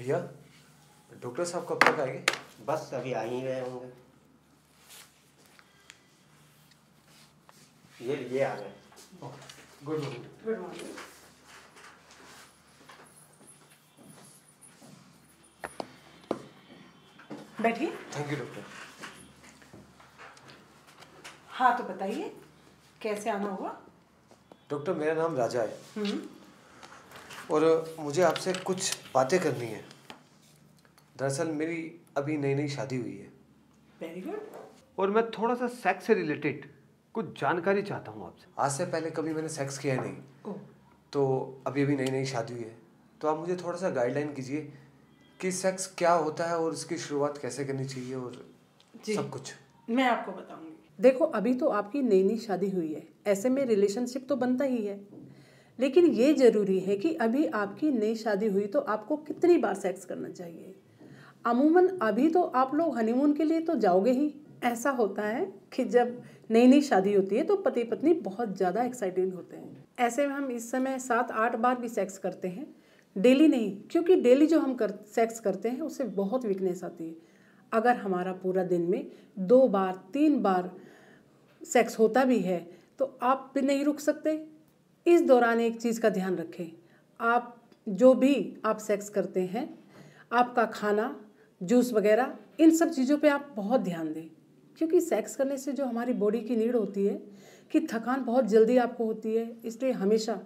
भैया डॉक्टर साहब कब तक आएँगे? बस अभी आ ही गए होंगे। ये ये आ गए। गुड मॉर्निंग गुड मॉर्निंग बैठिए। थैंक यू डॉक्टर हाँ तो बताइए कैसे आना हुआ? डॉक्टर मेरा नाम राजा है। हम्म। और मुझे आपसे कुछ बातें करनी है। दरअसल मेरी अभी नई नई शादी हुई है। वेरी गुड और मैं थोड़ा सा सेक्स से रिलेटेड कुछ जानकारी चाहता हूँ आपसे। आज से पहले कभी मैंने सेक्स किया नहीं। ओ तो अभी अभी नई नई शादी हुई है। तो आप मुझे थोड़ा सा गाइडलाइन कीजिए कि सेक्स क्या होता है और इसकी शुरुआत कैसे करनी चाहिए और जी। सब कुछ। मैं आपको बताऊँगी। देखो अभी तो आपकी नई नई शादी हुई है। ऐसे में रिलेशनशिप तो बनता ही है। लेकिन ये ज़रूरी है कि अभी आपकी नई शादी हुई तो आपको कितनी बार सेक्स करना चाहिए। अमूमन, अभी तो आप लोग हनीमून के लिए तो जाओगे ही। ऐसा होता है कि जब नई नई शादी होती है तो पति पत्नी बहुत ज़्यादा एक्साइटेड होते हैं। ऐसे में हम इस समय सात आठ बार भी सेक्स करते हैं। डेली नहीं, क्योंकि डेली जो हम कर सेक्स करते हैं, उससे बहुत वीकनेस आती है। अगर हमारा पूरा दिन में दो बार, तीन बार सेक्स होता भी है तो आप भी नहीं रुक सकते। इस दौरान एक चीज़ का ध्यान रखें। आप जो भी आप सेक्स करते हैं, आपका खाना जूस वगैरह, इन सब चीज़ों पे आप बहुत ध्यान दें। क्योंकि सेक्स करने से जो हमारी बॉडी की नीड होती है कि थकान बहुत जल्दी आपको होती है, इसलिए हमेशा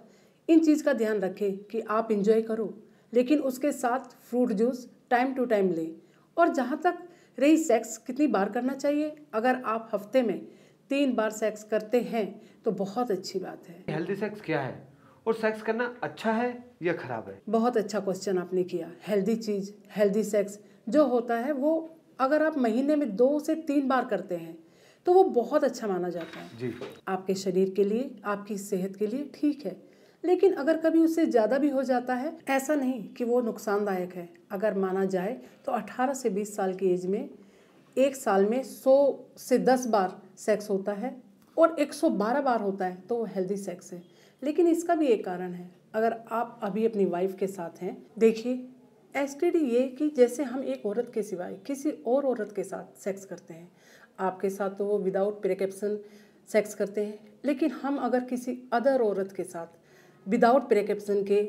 इन चीज़ का ध्यान रखें कि आप इंजॉय करो। लेकिन उसके साथ fruit juice time to time लें। और जहाँ तक रही सेक्स कितनी बार करना चाहिए? अगर आप हफ़्ते में तीन बार सेक्स करते हैं तो बहुत अच्छी बात है। हेल्दी सेक्स क्या है? और सेक्स करना अच्छा है या खराब है? बहुत अच्छा क्वेश्चन आपने किया। हेल्दी चीज़ हेल्दी सेक्स जो होता है वो अगर आप महीने में दो से तीन बार करते हैं तो वो बहुत अच्छा माना जाता है। जी। आपके शरीर के लिए आपकी सेहत के लिए ठीक है। लेकिन अगर कभी उससे ज़्यादा भी हो जाता है ऐसा नहीं कि वो नुकसानदायक है। अगर माना जाए तो 18 से 20 साल की एज में एक साल में 100 से 10 बार सेक्स होता है और 112 बार होता है तो वो हेल्दी सेक्स है। लेकिन इसका भी एक कारण है। अगर आप अभी अपनी वाइफ के साथ हैं, देखिए एसटीडी ये कि जैसे हम एक औरत के सिवाय किसी और औरत के साथ सेक्स करते हैं, आपके साथ तो वो विदाउट प्रिकॉप्शन सेक्स करते हैं, लेकिन हम अगर किसी अदर औरत के साथ विदाउट प्रिकॉप्शन के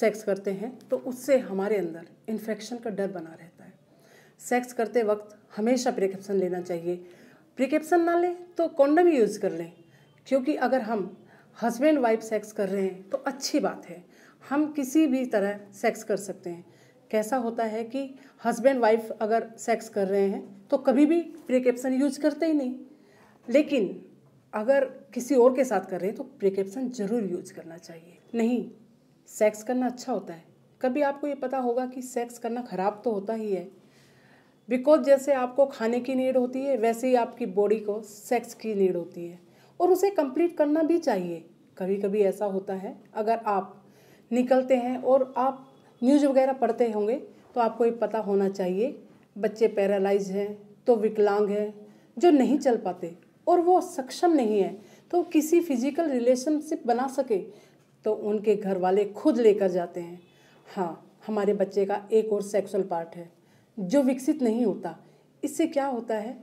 सेक्स करते हैं तो उससे हमारे अंदर इन्फेक्शन का डर बना रहता है। सेक्स करते वक्त हमेशा प्रिकॉप्शन लेना चाहिए। प्रिकॉप्शन ना लें तो कॉन्डम यूज़ कर लें। क्योंकि अगर हम हस्बैंड वाइफ सेक्स कर रहे हैं तो अच्छी बात है। हम किसी भी तरह सेक्स कर सकते हैं। कैसा होता है कि हस्बैंड वाइफ अगर सेक्स कर रहे हैं तो कभी भी प्रिकेप्सन यूज़ करते ही नहीं। लेकिन अगर किसी और के साथ कर रहे हैं तो प्रिकेप्सन ज़रूर यूज़ करना चाहिए। नहीं सेक्स करना अच्छा होता है। कभी आपको ये पता होगा कि सेक्स करना ख़राब तो होता ही है। बिकॉज़ जैसे आपको खाने की नीड होती है, वैसे ही आपकी बॉडी को सेक्स की नीड होती है। और उसे कंप्लीट करना भी चाहिए। कभी कभी ऐसा होता है, अगर आप निकलते हैं और आप न्यूज़ वगैरह पढ़ते होंगे तो आपको ये पता होना चाहिए, बच्चे पैरालाइज हैं तो विकलांग हैं, जो नहीं चल पाते और वो सक्षम नहीं है तो किसी फ़िज़िकल रिलेशनशिप बना सके तो उनके घर वाले खुद लेकर जाते हैं। हाँ हमारे बच्चे का एक और सेक्सुअल पार्ट है। जो विकसित नहीं होता, इससे क्या होता है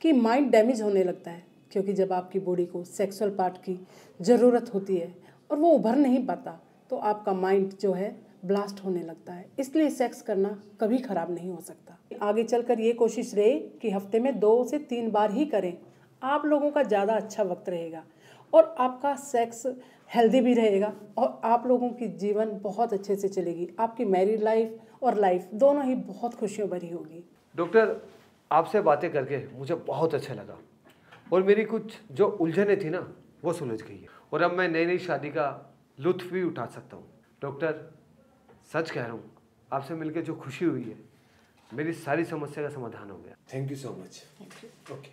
कि माइंड डैमेज होने लगता है, क्योंकि जब आपकी बॉडी को सेक्सुअल पार्ट की ज़रूरत होती है और वो उभर नहीं पाता तो आपका माइंड जो है ब्लास्ट होने लगता है। इसलिए सेक्स करना कभी ख़राब नहीं हो सकता। आगे चलकर ये कोशिश रहे कि हफ़्ते में दो से तीन बार ही करें। आप लोगों का ज़्यादा अच्छा वक्त रहेगा। और आपका सेक्स हेल्दी भी रहेगा और आप लोगों की जीवन बहुत अच्छे से चलेगी। आपकी मैरिड लाइफ और लाइफ दोनों ही बहुत खुशियों भरी होगी। डॉक्टर आपसे बातें करके मुझे बहुत अच्छा लगा। और मेरी कुछ जो उलझने थी ना वो सुलझ गई है। और अब मैं नई नई शादी का लुत्फ भी उठा सकता हूँ। डॉक्टर सच कह रहा हूँ आपसे मिलकर जो खुशी हुई है मेरी सारी समस्या का समाधान हो गया। Thank you so much okay